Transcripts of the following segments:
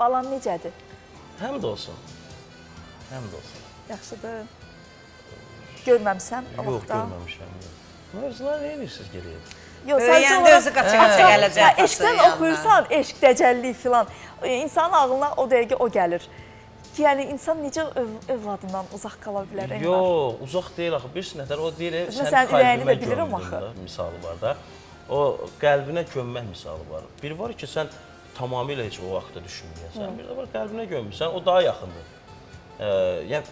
Balan necədir? Həm də olsun. Həm də olsun. Yaxşıdır. Görməmisən o Yox, vaxtda? görməmişəm. Mövzular nə edirsiniz geriyə? Yox, sadəcə Öyəndə olaraq özü qaça-qaça gələcək Eşqdən oxuyursan, eşq, dəcəllik filan. e, İnsanın ağlına o dəqiqə o gəlir. Ki, yəni insan necə öv övladından uzaq qala bilər? Yox, uzaq deyil axı. Bir nətər o sən sənin ürəyini qəlbimə də bilirəm gömdün misalı var da. O qəlbinə gömmək misalı var. Bir var ki, sən tamamilə heç o vaxtda düşünməyəsən. Bir də var qəlbinə gömmüsən, o daha yaxındır. Ee, yəni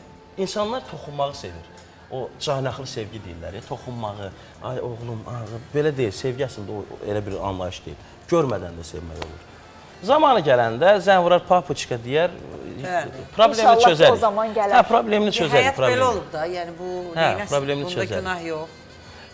insanlar toxunmağı sevir. O caynaqlı sevgi deyirlər, ya, toxunmağı, ay oğlum, ağı, belə deyil, sevgi əslində o elə bir anlayış deyil. Görmədən də sevmək olur. Zamanı gələndə zəng vurar papuçka deyər, Bəli. problemi İnşallah çözərik. o zaman gələr. Hə, problemini çözərik, Həyat belə olub da, yəni bu Hə, problemini Bunda çözərik. günah yox.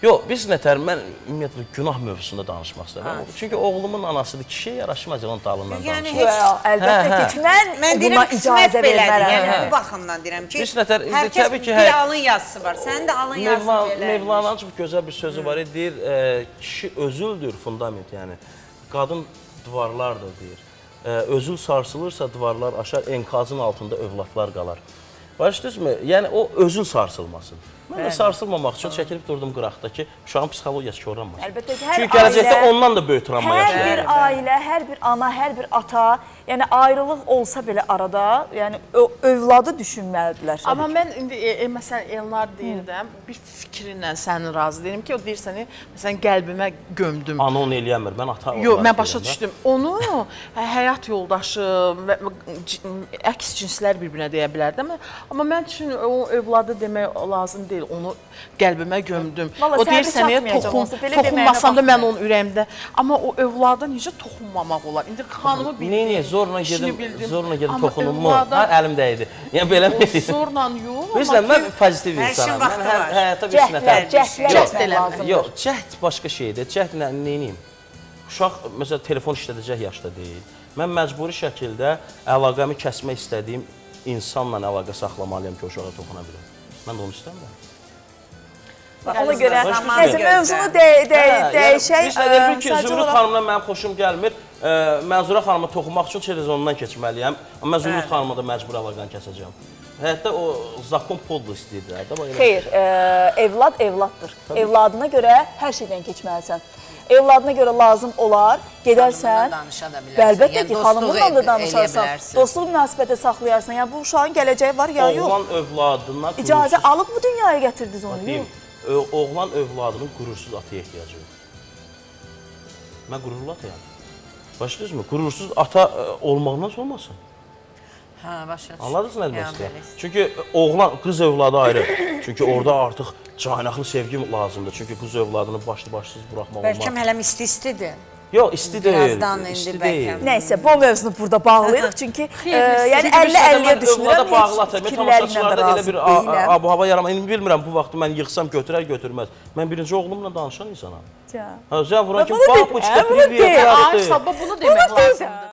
Yox, biz nətər mən ümumiyyətlə günah mövzusunda danışmaq istəmirəm. Çünki oğlumun anasıdır, kişiyə yaraşmaz onun dalından Yəni danışmaq. heç Yox, əlbəttə Hə, hə. ki, mən, Mən buna icazə vermərəm. Yəni Hə. bu baxımdan deyirəm ki, Bir nətər- indi hər kəs təbii ki, bir hər- alın yazısı var. Sənin də alın yazısı belədir. Mevlana'nın çox gözəl bir sözü var, deyir, e, kişi özüldür fundament, yəni qadın divarlardır deyir. E, özül sarsılırsa divarlar aşar, enkazın altında övladlar qalar. Başdınızmı? Yəni o özül sarsılmasın. Mən də sarsılmamaq üçün çəkilib durdum qıraqda ki, uşağın psixologiyası korlanmasın. Əlbəttə ki, hər Çünki gələcəkdə ailə- ondan da böyük travma Hər yaşayır. bir ailə, hər bir ana, hər bir ata, yəni ayrılıq olsa belə arada, yəni övladı düşünməlidirlər. Amma mən indi e, e, məsələn Elnar deyirəm, bir fikrinlə səni razı deyirəm ki, o deyir səni məsələn qəlbimə gömdüm. Ana onu eləyəmir. Mən ata Yox, mən başa düşdüm. Onu hə- həyat yoldaşı əks cinslər bir-birinə deyə bilər. Amma- Amma mən üçün o övladı demək lazım deyil. Onu qəlbimə gömdüm. Valla o deyir sənə sənə çatmayacaq toxun, toxunmasam da mən onun ürəyimdə. Amma o övlada necə toxunmamaq olar? İndi xanımı bildim. Neyə zorla işini gedim, bildim. zorla gedim Amma toxunum mu? övlada- Ha, əlimdə idi. Yəni belə mi? Zorla yox. Bilirsən, mən pozitiv insanam. Mən hər həyata bir Cəhdlər, nətər cəhdlər Yox, cəhd başqa şeydir. Cəhdlə nə edeyim? Uşaq məsələn telefon işlədəcək yaşda deyil. Mən məcburi şəkildə əlaqəmi kəsmək istədiyim insanla əlaqə saxlamalıyam ki, o uşağa toxuna bilim. Mən də onu istəmirəm. Ona görə nəsə mövzunu də, də, dəyişək. Biz də bir ki, sadəcə Zümrüd xanımla mənim xoşum gəlmir. Ə, Mənzurə xanıma toxunmaq üçün televizondan keçməliyəm. Amma mən Zümrüd xanıma da məcbur əlaqəni kəsəcəm. Həyatda o zakon podlu bax elə. Xeyr, ə, evlad evladdır. Evladına görə hər şeydən keçməlisən. Evladına görə lazım olar, gedərsən. Danışa da bilərsən. Əlbəttə Yəni ki, xanımınla da danışarsan. Dostluq münasibəti saxlayarsan. Yəni bu uşağın gələcəyi var ya yox. Oğlan övladına İcazə alıb bu dünyaya gətirdiniz onu. Deyim, Yox. ö- oğlan övladının qurursuz ataya ehtiyacı yoxdur. Mən qürurlu atayam. Başlayırsınızmı? Qurursuz ata ə, olmağından olmasın. Hə, başa düşdüm. Anladınız nə demək istəyirəm? belə. Çünki oğlan, qız övladı ayrı. Çünki orada artıq caynaqlı sevgi lazımdır. Çünki qız övladını başlı başsız buraxmaq Bəlkə olmaz. hələm isti-istidir. Yox, isti deyil. Birazdan indi isti bəlkə. Nəysə, bu mövzunu burada bağlayırıq çünki e, yəni Çünki bir 50-50-yə sözlə mən düşünürəm. fikirlərimlə Tamaşaçılarda də elə razı bir deyiləm. abu hava yarama. İndi bilmirəm bu vaxtı mən yığsam götürər götürməz. Mən birinci oğlumla danışan insanam. Ya. Ha, sən vuran ki, de- hə, bunu privyet, de. Ay, sabah bunu demək lazımdır.